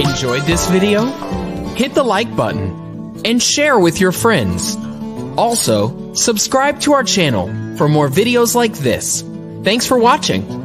enjoyed this video, hit the like button and share with your friends. Also, subscribe to our channel for more videos like this. Thanks for watching.